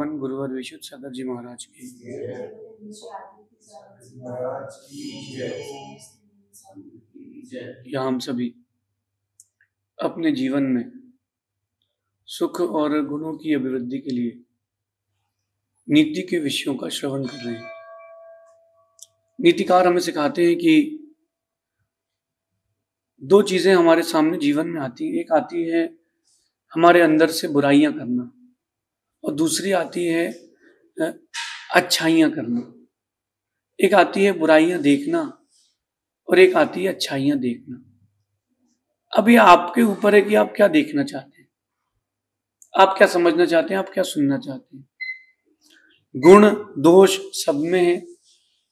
श्रवण गुरुवर विशुद्ध सागर जी महाराज की। या हम सभी अपने जीवन में सुख और गुणों की अभिवृद्धि के लिए नीति के विषयों का श्रवण कर रहे हैं। नीतिकार हमें सिखाते हैं कि दो चीज़ें हमारे सामने जीवन में आती हैं। एक आती है हमारे अंदर से बुराइयाँ करना। और दूसरी आती है अच्छाइयाँ करना। एक आती है बुराइयाँ देखना और एक आती है अच्छाइयाँ देखना। अब ये आपके ऊपर है कि आप क्या देखना चाहते हैं? आप क्या समझना चाहते हैं? आप क्या सुनना चाहते हैं? गुण, दोष सब में है।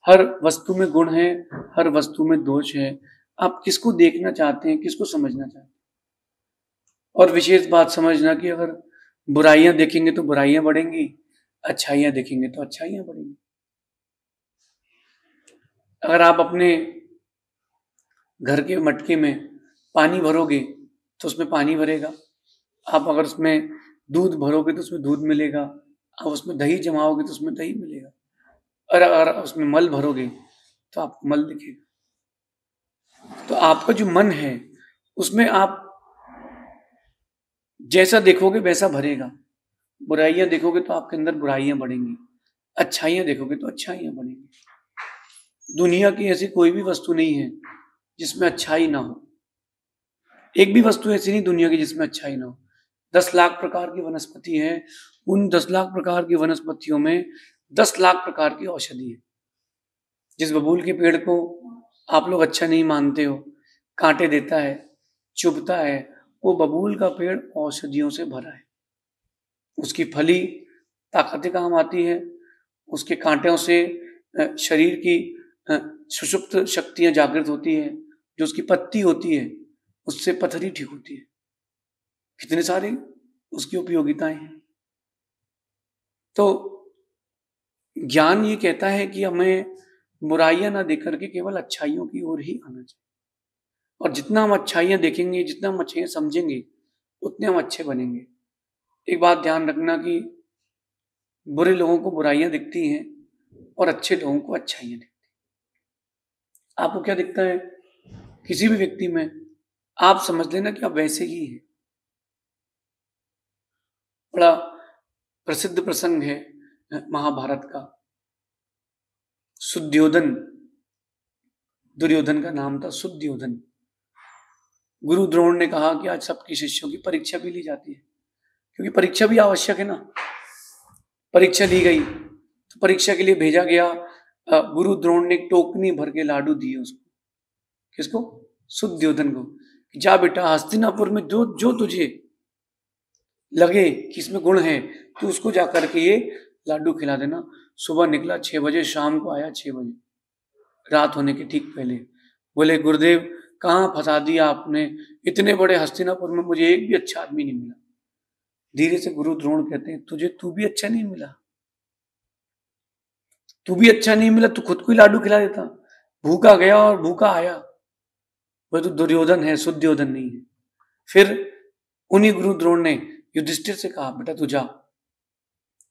हर वस्तु में गुण है, हर वस्तु में दोष है। आप किसको देखना चाहते हैं, किसको समझना चाहते हैं? और विशेष बात समझना कि अगर बुराइयाँ देखेंगे तो बुराइयाँ बढ़ेंगी, अच्छाइयाँ देखेंगे तो अच्छाइयाँ बढ़ेंगी। अगर आप अपने घर के मटके में पानी भरोगे तो उसमें पानी भरेगा। आप अगर उसमें दूध भरोगे तो उसमें दूध मिलेगा। आप उसमें दही जमाओगे तो उसमें दही मिलेगा। और अगर उसमें मल भरोगे तो आपको मल दिखेगा। तो आपका जो मन है, उसमें आप जैसा देखोगे वैसा भरेगा। बुराइयाँ देखोगे तो आपके अंदर बुराइयाँ बढ़ेंगी। अच्छाइयाँ देखोगे तो अच्छाइयाँ बढ़ेंगी। दुनिया की ऐसी कोई भी वस्तु नहीं है जिसमें अच्छाई ना हो। एक भी वस्तु ऐसी नहीं दुनिया की जिसमें अच्छाई ना हो। दस लाख प्रकार की वनस्पति है। उन दस लाख प्रकार की वनस्पतियों में दस लाख प्रकार की औषधि है। जिस बबूल के पेड़ को आप लोग अच्छा नहीं मानते हो, कांटे देता है, चुभता है वो बबूल का पेड़ औषधियों से भरा है। उसकी फली ताकत काम आती है, उसके कांटों से शरीर की सुषुप्त शक्तियाँ जागृत होती है, जो उसकी पत्ती होती है, उससे पथरी ठीक होती है। कितने सारे उसकी उपयोगिताएँ हैं। तो ज्ञान ये कहता है कि हमें बुराइयाँ ना देख करके केवल अच्छाइयों की ओर ही आना चाहिए। और जितना हम अच्छाइयाँ देखेंगे, जितना हम अच्छाइयाँ समझेंगे, उतने हम अच्छे बनेंगे। एक बात ध्यान रखना कि बुरे लोगों को बुराइयाँ दिखती हैं और अच्छे लोगों को अच्छाइयाँ दिखती हैं। आपको क्या दिखता है? किसी भी व्यक्ति में आप समझ लेना कि आप वैसे ही हैं। बड़ा प्रसिद्ध प्रसंग है महाभारत का। सुद्योधन, दुर्योधन का नाम था सुद्योधन। गुरु द्रोण ने कहा कि आज सबके शिष्यों की परीक्षा भी ली जाती है। क्योंकि परीक्षा भी आवश्यक है ना। परीक्षा ली गई तो परीक्षा के लिए भेजा गया गुरु द्रोण ने टोकनी भर के लाडू दिए उसको। किसको? सुद्योधन को। जा बेटा, हस्तिनापुर में जो जो तुझे लगे कि इसमें गुण है तो उसको जा करके ये लाडू खिला देना। सुबह निकला, छह बजे, शाम को आया, छह बजे। रात होने के ठीक पहले बोले, गुरुदेव कहाँ फंसा दिया आपने? इतने बड़े हस्तिनापुर में मुझे एक भी अच्छा आदमी नहीं मिला। धीरे से गुरु द्रोण कहते हैं, तुझे तू भी अच्छा नहीं मिला। तू भी अच्छा नहीं मिला, तू खुद को ही लाडू खिला देता। भूखा गया और भूखा आया। वह तो दुर्योधन है शुद्योधन नहीं है। फिर उन्हीं गुरु द्रोण ने युधिष्ठिर से कहा, बेटा, तू जा।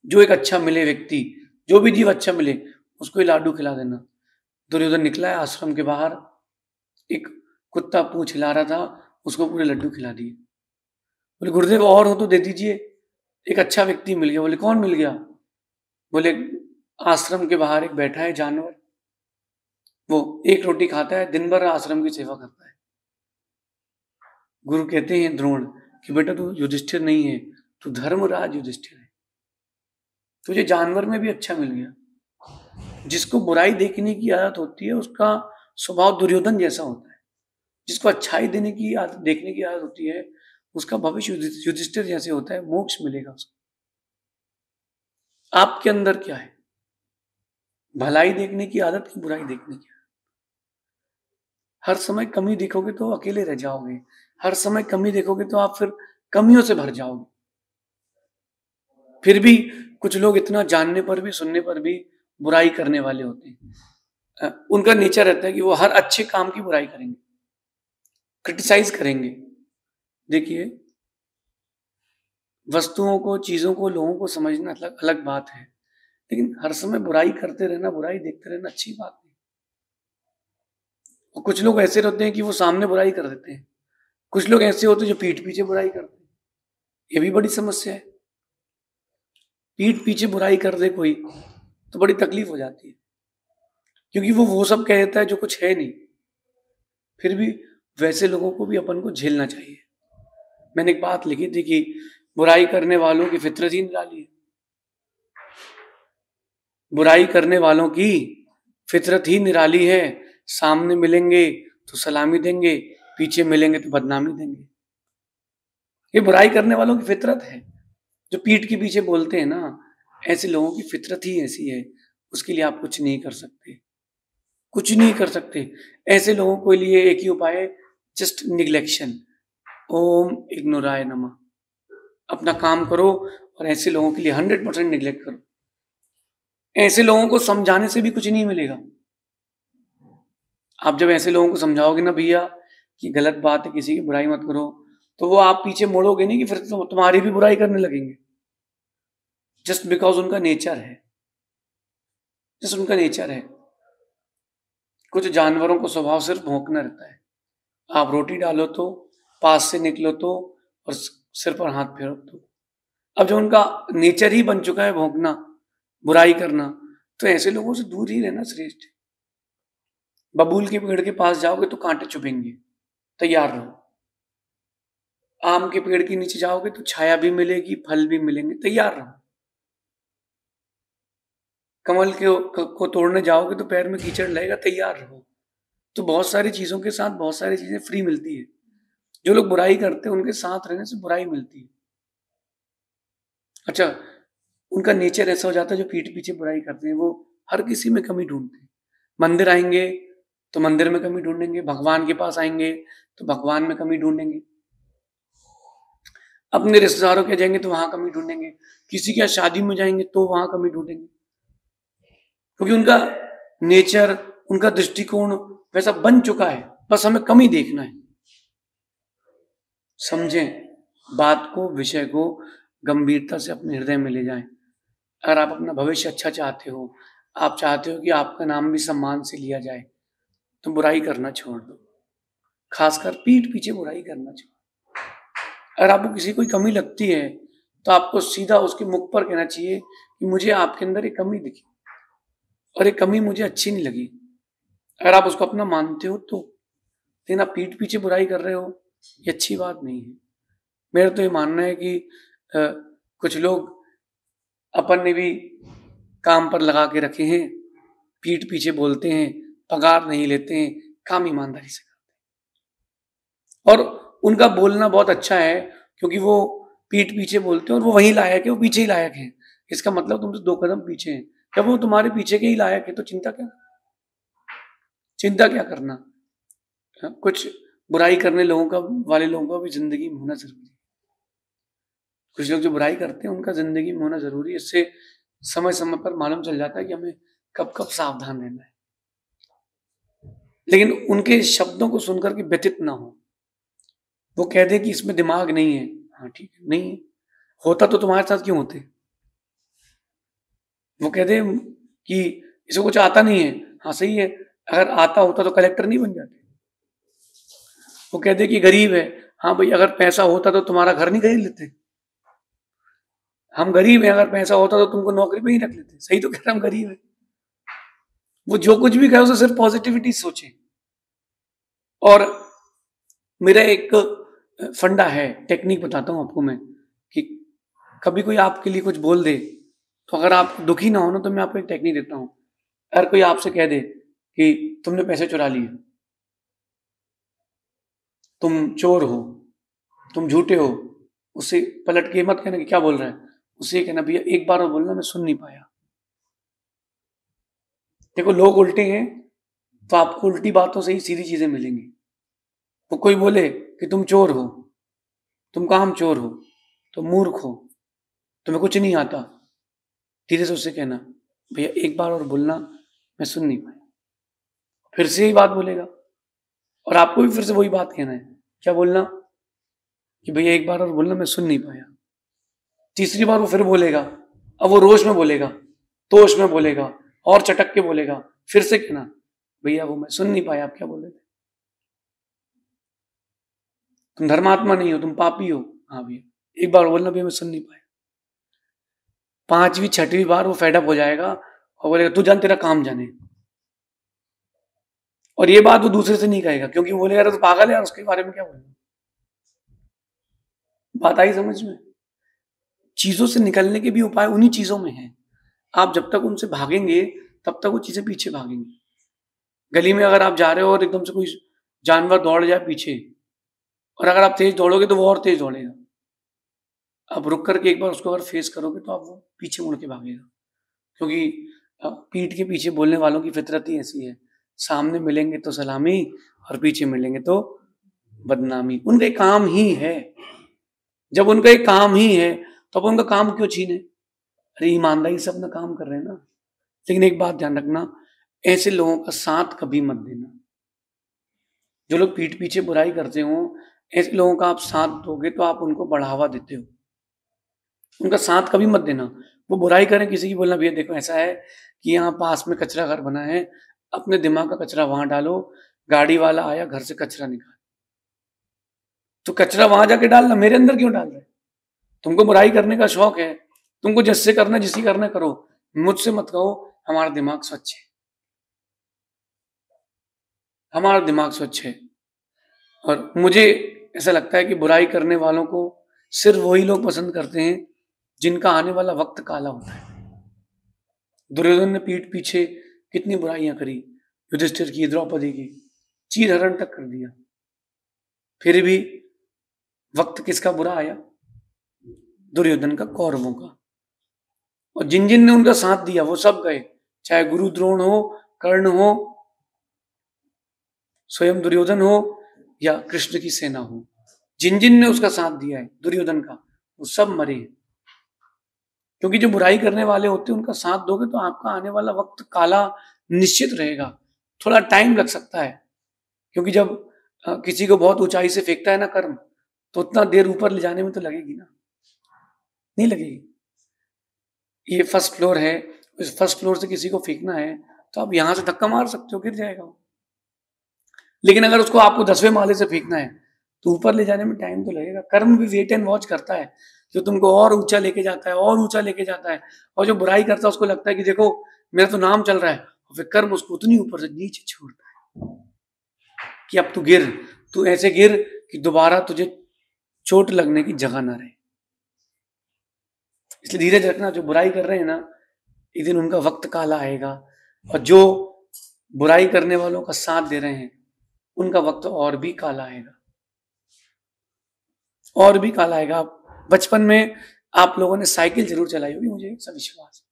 जो एक अच्छा मिले व्यक्ति, जो भी जीव अच्छा मिले, उसको ही लाडू खिला देना। दुर्योधन निकला है आश्रम के बाहर। एक कुत्ता पूछ हिला रहा था, उसको पूरे लड्डू खिला दिए। बोले, गुरुदेव, और हो तो दे दीजिए। एक अच्छा व्यक्ति मिल गया। बोले, कौन मिल गया? बोले, आश्रम के बाहर एक बैठा है जानवर। वो एक रोटी खाता है, दिन भर आश्रम की सेवा करता है। गुरु कहते हैं, द्रोण, कि बेटा तू युधिष्ठिर नहीं है, तू धर्मराज युधिष्ठिर है। तुझे जानवर में भी अच्छा मिल गया। जिसको बुराई देखने की आदत होती है, उसका स्वभाव दुर्योधन जैसा होता है। जिसको अच्छाई देने की आदत, देखने की आदत होती है, उसका भविष्य युधिष्ठिर जैसे होता है, मोक्ष मिलेगा उसको। आपके अंदर क्या है? भलाई देखने की आदत की बुराई देखने की हर समय कमी देखोगे तो अकेले रह जाओगे। हर समय कमी देखोगे तो आप फिर कमियों से भर जाओगे। फिर भी कुछ लोग इतना जानने पर भी, सुनने पर भी बुराई करने वाले होते हैं। उनका नेचर रहता है कि वो हर अच्छे काम की बुराई करेंगे। क्रिटिसाइज करेंगे। देखिए, वस्तुओं को, चीज़ों को, लोगों को समझना अलग अलग बात है। लेकिन हर समय बुराई करते रहना, बुराई देखते रहना अच्छी बात नहीं। और कुछ लोग ऐसे रहते हैं कि वो सामने बुराई कर देते हैं। कुछ लोग ऐसे होते हैं जो पीठ पीछे बुराई करते हैं। ये भी बड़ी समस्या है। पीठ पीछे बुराई कर दे कोई तो बड़ी तकलीफ़ हो जाती है। क्योंकि वो वो सब कह देता है जो कुछ है नहीं। फिर भी वैसे लोगों को भी अपन को झेलना चाहिए। मैंने एक बात लिखी थी कि बुराई करने वालों की फितरत ही निराली है। बुराई करने वालों की फितरत ही निराली है। सामने मिलेंगे तो सलामी देंगे, पीछे मिलेंगे तो बदनामी देंगे। ये बुराई करने वालों की फितरत है। जो पीठ के पीछे बोलते हैं ना, ऐसे लोगों की फितरत ही ऐसी है। उसके लिए आप कुछ नहीं कर सकते। कुछ नहीं कर सकते। ऐसे लोगों के लिए एक ही उपाय है जस्ट निग्लेक्शन ओम इग्नोराय नमा। अपना काम करो और ऐसे लोगों के लिए हंड्रेड परसेंट निग्लेक्ट करो। ऐसे लोगों को समझाने से भी कुछ नहीं मिलेगा। आप जब ऐसे लोगों को समझाओगे ना भैया कि गलत बात है, किसी की बुराई मत करो तो वो आप पीछे मोड़ोगे नहीं कि फिर तो तुम्हारी भी बुराई करने लगेंगे। जस्ट बिकॉज़ उनका नेचर है। जस्ट उनका नेचर है। कुछ जानवरों को स्वभाव सिर्फ़ भोंकना रहता है। आप रोटी डालो तो पास से निकलो तो और सिर पर हाथ फेरो तो। अब जो उनका नेचर ही बन चुका है भोंकना, बुराई करना तो ऐसे लोगों से दूर ही रहना श्रेष्ठ। बबूल के पेड़ के पास जाओगे तो कांटे चुभेंगे, तैयार रहो। आम के पेड़ के नीचे जाओगे तो छाया भी मिलेगी, फल भी मिलेंगे, तैयार रहो। कमल के, को तोड़ने जाओगे तो पैर में कीचड़ लगेगा, तैयार रहो। तो बहुत सारी चीज़ों के साथ बहुत सारी चीज़ें फ्री मिलती है। जो लोग बुराई करते हैं, उनके साथ रहने से बुराई मिलती है। अच्छा उनका नेचर ऐसा हो जाता है जो पीठ पीछे बुराई करते हैं। वो हर किसी में कमी ढूंढते हैं। मंदिर आएँगे तो मंदिर में कमी ढूंढेंगे। भगवान के पास आएँगे तो भगवान में कमी ढूंढेंगे। अपने रिश्तेदारों के जाएँगे तो वहाँ कमी ढूंढेंगे। किसी के शादी में जाएँगे तो वहाँ कमी ढूंढेंगे। क्योंकि उनका नेचर उनका दृष्टिकोण वैसा बन चुका है। बस हमें कमी देखना है। समझें, बात को, विषय को गंभीरता से अपने हृदय में ले जाएँ। अगर आप अपना भविष्य अच्छा चाहते हो, आप चाहते हो कि आपका नाम भी सम्मान से लिया जाए तो बुराई करना छोड़ दो। खासकर पीठ पीछे बुराई करना छोड़ अगर आपको किसी कोई कमी लगती है तो आपको सीधा उसके मुख पर कहना चाहिए कि मुझे आपके अंदर एक कमी दिखी और एक कमी मुझे अच्छी नहीं लगी। अगर आप उसको अपना मानते हो तो लेकिन आप पीठ पीछे बुराई कर रहे हो ये अच्छी बात नहीं है। मेरा तो ये मानना है कि आ, कुछ लोग अपन ने भी काम पर लगा के रखे हैं पीठ पीछे बोलते हैं पगार नहीं लेते हैं काम ईमानदारी से करते हैं। और उनका बोलना बहुत अच्छा है क्योंकि वो पीठ पीछे बोलते हैं और वो वही लायक है वो पीछे ही लायक है। इसका मतलब तुमसे दो कदम पीछे हैं। जब वो तुम्हारे पीछे के ही लायक है तो चिंता क्या? चिंता क्या करना? हाँ, कुछ बुराई करने लोगों का वाले लोगों का भी ज़िंदगी में होना ज़रूरी है। कुछ लोग जो बुराई करते हैं उनका ज़िंदगी में होना ज़रूरी है। इससे समय समय पर मालूम चल जाता है कि हमें कब कब सावधान रहना है। लेकिन उनके शब्दों को सुनकर के व्यतीत ना हो। वो कह दे कि इसमें दिमाग नहीं है। हाँ ठीक है नहीं होता तो तुम्हारे साथ क्यों होते? वो कह दे कि इसे कुछ आता नहीं है। हाँ सही है। अगर आता होता तो कलेक्टर नहीं बन जाते। वो कहते कि गरीब है। हाँ भाई, अगर पैसा होता तो तुम्हारा घर नहीं खरीद लेते। हम गरीब हैं, अगर पैसा होता तो तुमको नौकरी पे ही रख लेते। सही तो कह रहा हम गरीब है। वो जो कुछ भी कहे, उसे सिर्फ़ पॉजिटिविटी सोचे। और मेरा एक फंडा है टेक्निक बताता हूँ आपको मैं, कि कभी कोई आपके लिए कुछ बोल दे तो अगर आप दुखी ना हो ना तो मैं आपको एक टेक्निक देता हूँ। अगर कोई आपसे कह दे कि तुमने पैसे चुरा लिए। तुम चोर हो, तुम झूठे हो, उसे पलट के मत कहना कि क्या बोल रहा है? उसे कहना, भैया, एक बार और बोलना, मैं सुन नहीं पाया। देखो, लोग उल्टे हैं तो आपको उल्टी बातों से ही सीधी चीज़ें मिलेंगी। वो कोई बोले कि तुम चोर हो, तुम काम चोर हो, तुम मूर्ख हो, तुम्हें कुछ नहीं आता। धीरे से उससे कहना, भैया, एक बार और बोलना, मैं सुन नहीं पाया। फिर से ही बात बोलेगा। और आपको भी फिर से वही बात कहना है। क्या बोलना? कि भैया एक बार और बोलना, मैं सुन नहीं पाया। तीसरी बार वो फिर बोलेगा। अब वो रोश में बोलेगा तोश में बोलेगा, और चटक के बोलेगा। फिर से कहना, भैया वो मैं सुन नहीं पाया, आप क्या बोले थे? तुम धर्मात्मा नहीं हो, तुम पापी हो। हाँ भैया। एक बार बोलना, भैया मैं सुन नहीं पाया। पांचवी, छठवीं बार वो फेडअप हो जाएगा और बोलेगा, तू जान तेरा काम जाने। और ये बात वो दूसरे से नहीं कहेगा, क्योंकि वो बोलेगा तो पागल है उसके बारे में क्या बोलेगा बात आई समझ में? चीज़ों से निकलने के भी उपाय उन्हीं चीज़ों में है। आप जब तक उनसे भागेंगे, तब तक वो चीज़ें पीछे भागेंगी। गली में अगर आप जा रहे हो और एकदम से कोई जानवर दौड़ जाए पीछे, और अगर आप तेज दौड़ोगे तो वो और तेज दौड़ेगा। आप रुक करके एक बार उसको अगर फेस करोगे तो आप वो पीछे मुड़ के भागेगा। क्योंकि पीठ के पीछे बोलने वालों की फितरत ही ऐसी है। सामने मिलेंगे तो सलामी और पीछे मिलेंगे तो बदनामी। उनका काम ही है। जब उनका एक काम ही है तो अब उनका काम क्यों छीने? अरे, ईमानदारी से अपना काम कर रहे हैं ना। लेकिन एक बात ध्यान रखना, ऐसे लोगों का साथ कभी मत देना। जो लोग पीठ पीछे बुराई करते हो, ऐसे लोगों का आप साथ दोगे तो आप उनको बढ़ावा देते हो। उनका साथ कभी मत देना। वो बुराई करें, किसी की बोलना, भैया देखो, ऐसा है कि यहाँ पास में कचरा घर बना है अपने दिमाग का कचरा वहाँ डालो, गाड़ी वाला आया, घर से कचरा निकाल। तो कचरा वहाँ जाके डालना, मेरे अंदर क्यों डाल रहे? तुमको बुराई करने का शौक है, तुमको जिससे करना, जिसी करना करो, मुझसे मत कहो, हमारा दिमाग स्वच्छ है। हमारा दिमाग स्वच्छ है। और मुझे ऐसा लगता है कि बुराई करने वालों को सिर्फ़ वही लोग पसंद करते हैं, जिनका आने वाला वक्त काला होता है। दुर्योधन ने पीठ पीछे कितनी बुराइयाँ करी, युधिष्ठिर की, द्रौपदी की, चीर हरण तक कर दिया। फिर भी वक्त किसका बुरा आया? दुर्योधन का, कौरवों का। और जिन जिन ने उनका साथ दिया, वो सब गए। चाहे गुरु द्रोण हो, कर्ण हो, स्वयं दुर्योधन हो, या कृष्ण की सेना हो। जिन जिन ने उसका साथ दिया है, दुर्योधन का, वो सब मरे हैं। क्योंकि जो बुराई करने वाले होते हैं, उनका साथ दोगे तो आपका आने वाला वक्त काला निश्चित रहेगा। थोड़ा टाइम लग सकता है, क्योंकि जब किसी को बहुत ऊंचाई से फेंकता है ना कर्म तो उतना देर ऊपर ले जाने में तो लगेगी ना। नहीं लगेगी। ये फ़र्स्ट फ्लोर है, इस फ़र्स्ट फ्लोर से किसी को फेंकना है तो आप यहाँ से धक्का मार सकते हो, गिर जाएगा वो। लेकिन अगर उसको आपको दसवें माले से फेंकना है तो ऊपर ले जाने में टाइम तो लगेगा। कर्म भी वेट एंड वॉच करता है। जो तुमको और ऊँचा लेके जाता है, और ऊँचा लेके जाता है, और जो बुराई करता है, उसको लगता है कि देखो, मेरा तो नाम चल रहा है, और फिर कर्म उसको उतनी ऊपर से नीचे छोड़ता है कि अब तू गिर, तू ऐसे गिर कि दोबारा तुझे चोट लगने की जगह ना रहे। इसलिए धीरज रखना, जो बुराई कर रहे हैं ना, एक दिन उनका वक्त काला आएगा, और जो बुराई करने वालों का साथ दे रहे हैं, उनका वक्त और भी काला आएगा। और भी काला आएगा बचपन में आप लोगों ने साइकिल ज़रूर चलाई होगी, मुझे सब विश्वास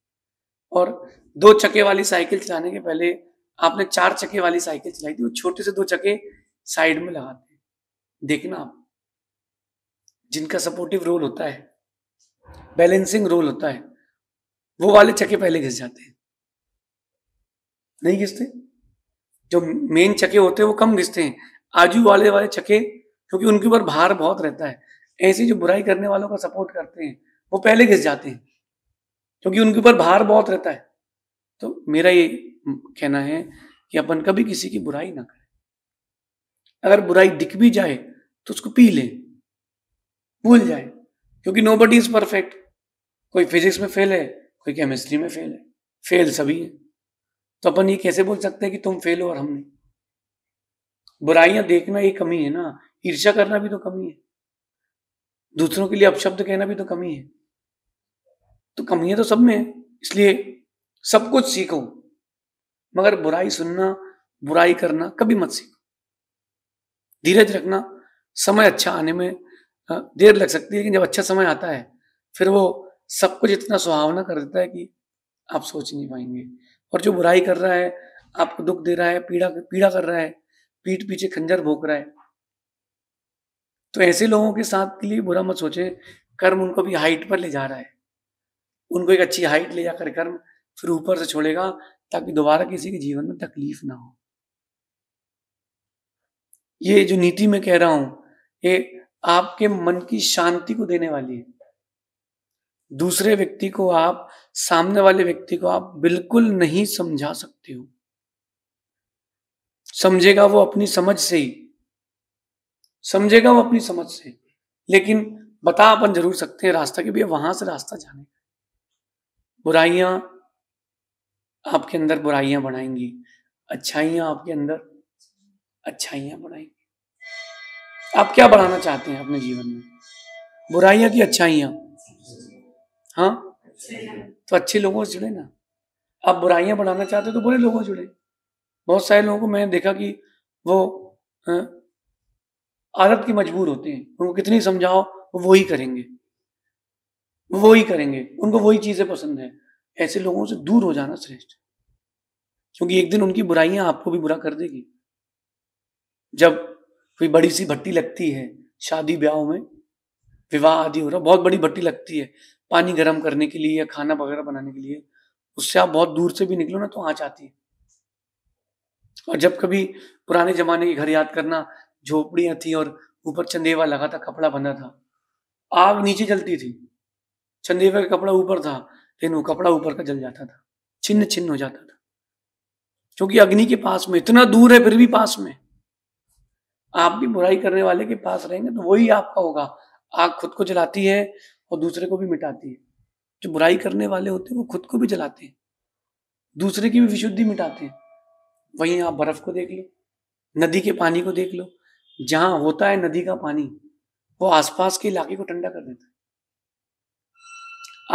और दो चक्के वाली साइकिल चलाने के पहले आपने चार चक्के वाली साइकिल चलाई थी, वो छोटे से दो चक्के साइड में लगाते हैं। देखना आप, जिनका सपोर्टिव रोल होता है बैलेंसिंग रोल होता है, वो वाले चक्के पहले घिस जाते हैं। नहीं घिसते? जो मेन चक्के होते हैं, वो कम घिसते हैं। आजू वाले वाले चक्के, क्योंकि उनके ऊपर भार बहुत रहता है। ऐसी जो बुराई करने वालों का सपोर्ट करते हैं, वो पहले घिस जाते हैं, क्योंकि उनके ऊपर भार बहुत रहता है। तो मेरा ये कहना है कि अपन कभी किसी की बुराई ना करें। अगर बुराई दिख भी जाए तो उसको पी लें। भूल जाए, क्योंकि नो बडी इज़ परफेक्ट कोई फिजिक्स में फेल है, कोई केमिस्ट्री में फेल है। फेल सभी है। तो अपन ये कैसे बोल सकते हैं कि तुम फेल हो और हम नहीं? बुराइयाँ देखना ये कमी है ना। ईर्षा करना भी तो कमी है। दूसरों के लिए अपशब्द कहना भी तो कमी है तो कमियाँ तो सब में है, इसलिए सब कुछ सीखो। मगर बुराई सुनना, बुराई करना कभी मत सीखो। धीरज रखना, समय अच्छा आने में देर लग सकती है, लेकिन जब अच्छा समय आता है, फिर वो सब कुछ इतना सुहावना कर देता है कि आप सोच नहीं पाएँगे। और जो बुराई कर रहा है, आपको दुख दे रहा है, पीड़ा पीड़ा कर रहा है, पीठ पीछे खंजर भोग रहा है तो ऐसे लोगों के साथ के लिए बुरा मत सोचे। कर्म उनको भी हाइट पर ले जा रहा है। उनको एक अच्छी हाइट ले जाकर कर्म फिर ऊपर से छोड़ेगा, ताकि दोबारा किसी के जीवन में तकलीफ़ ना हो। ये जो नीति में कह रहा हूँ, ये आपके मन की शांति को देने वाली है। दूसरे व्यक्ति को आप, सामने वाले व्यक्ति को आप बिल्कुल नहीं समझा सकते हो। समझेगा वो अपनी समझ से ही। समझेगा वो अपनी समझ से। लेकिन बता अपन ज़रूर सकते हैं रास्ता कि भैया वहाँ से रास्ता जाने का। बुराइयाँ आपके अंदर बुराइयाँ बढ़ाएँगी अच्छाइयाँ आपके अंदर अच्छाइयाँ बढ़ाएँगी आप क्या बढ़ाना चाहते हैं अपने जीवन में? बुराइयाँ की अच्छाइयाँ। हाँ? तो अच्छे लोगों से जुड़े ना। आप बुराइयाँ बढ़ाना चाहते हो तो बुरे लोगों से जुड़े। बहुत सारे लोगों को मैंने देखा कि वो आदत की मजबूर होते हैं। उनको कितनी समझाओ वो ही करेंगे। वो ही करेंगे। उनको वही चीज़ें पसंद है। ऐसे लोगों से दूर हो जाना श्रेष्ठ। क्योंकि एक दिन उनकी बुराइयाँ आपको भी बुरा कर देगी। जब कोई बड़ी सी भट्टी लगती है शादी ब्याह में, विवाह आदि हो रहा, बहुत बड़ी भट्टी लगती है, पानी गर्म करने के लिए या खाना वगैरह बनाने के लिए, उससे आप बहुत दूर से भी निकलो ना तो आँच आती है। और जब कभी पुराने जमाने के घर याद करना झोपड़ियाँ थी और ऊपर चंदेवा लगा था, कपड़ा बना था। आग नीचे जलती थी। चंदेवा का कपड़ा ऊपर था, लेकिन वो कपड़ा ऊपर का जल जाता था। छिन्न छिन्न हो जाता था। क्योंकि अग्नि के पास में, इतना दूर है फिर भी पास में। आप भी बुराई करने वाले के पास रहेंगे तो वही आपका होगा। आग खुद को जलाती है और दूसरे को भी मिटाती है। जो बुराई करने वाले होते हैं, वो खुद को भी जलाते हैं। दूसरे की भी विशुद्धि मिटाते हैं। वहीं आप बर्फ़ को देख लो, नदी के पानी को देख लो जहाँ होता है नदी का पानी, वो आसपास के इलाके को ठंडा कर देता है।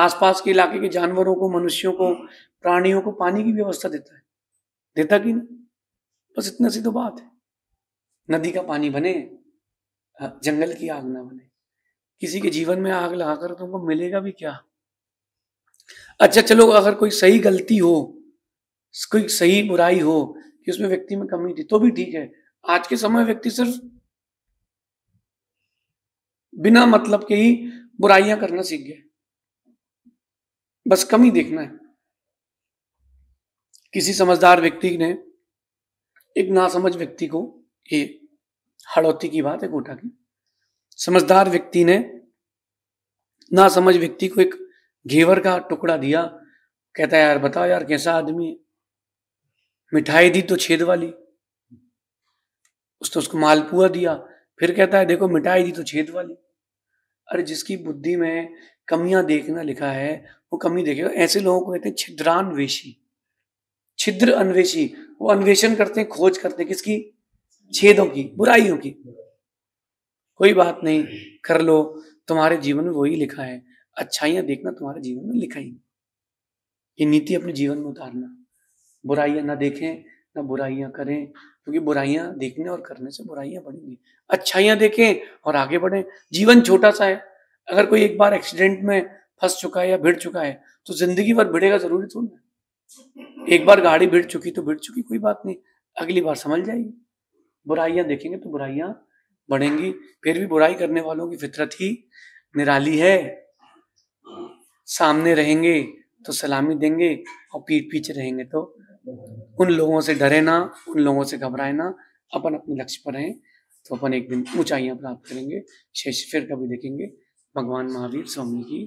आसपास के इलाके के जानवरों को, मनुष्यों को, प्राणियों को पानी की व्यवस्था देता है। देता कि नहीं? बस इतना सी तो बात है। नदी का पानी बने जंगल की आग ना बने। किसी के जीवन में आग लगाकर तुमको मिलेगा भी क्या? अच्छा चलो अगर कोई सही गलती हो, कोई सही बुराई हो कि उसमें व्यक्ति में कमी थी तो भी ठीक है। आज के समय व्यक्ति सिर्फ़ बिना मतलब के ही बुराइयाँ करना सीख गए बस कमी देखना है। किसी समझदार व्यक्ति ने, एक नासमझ व्यक्ति को ये हड़ौती की बात है कोटा की। समझदार व्यक्ति ने नासमझ व्यक्ति को एक घेवर का टुकड़ा दिया। कहता है, यार बताओ यार, कैसा आदमी है? मिठाई दी तो छेद वाली। उसने उसको मालपुआ दिया। फिर कहता है, देखो, मिटाई दी तो छेद वाली। अरे, जिसकी बुद्धि में कमियाँ देखना लिखा है, वो कमी देखेगा। ऐसे लोगों को कहते हैं, छिद्रान्वेषी। छिद्र अन्वेषी, वो अन्वेषण करते हैं, खोज करते हैं, किसकी? छेदों की, बुराइयों की। कोई बात नहीं, कर लो, तुम्हारे जीवन में वही लिखा है। अच्छाइयाँ देखना तुम्हारे जीवन में लिखा ही। ये नीति अपने जीवन में उतारना। बुराइयाँ ना देखें ना बुराइयाँ करें, क्योंकि बुराइयाँ देखने और करने से बुराइयाँ बढ़ेंगी अच्छाइयाँ देखें और आगे बढ़ें। जीवन छोटा सा है। अगर कोई एक बार एक्सीडेंट में फंस चुका है या भिड़ चुका है तो ज़िंदगी भर भिड़ेगा ज़रूरी थोड़ी एक बार गाड़ी भिड़ चुकी तो भिड़ चुकी, कोई बात नहीं। अगली बार समझ जाएगी। बुराइयाँ देखेंगे तो बुराइयाँ बढ़ेंगी। फिर भी बुराई करने वालों की फितरत ही निराली है। सामने रहेंगे। तो सलामी देंगे और पीठ पीछे रहेंगे। तो उन लोगों से डरे ना, उन लोगों से घबराए ना, अपन अपने लक्ष्य पर रहें तो अपन एक दिन ऊंचाइयाँ प्राप्त करेंगे, शेष फिर कभी देखेंगे। भगवान महावीर, स्वामी की।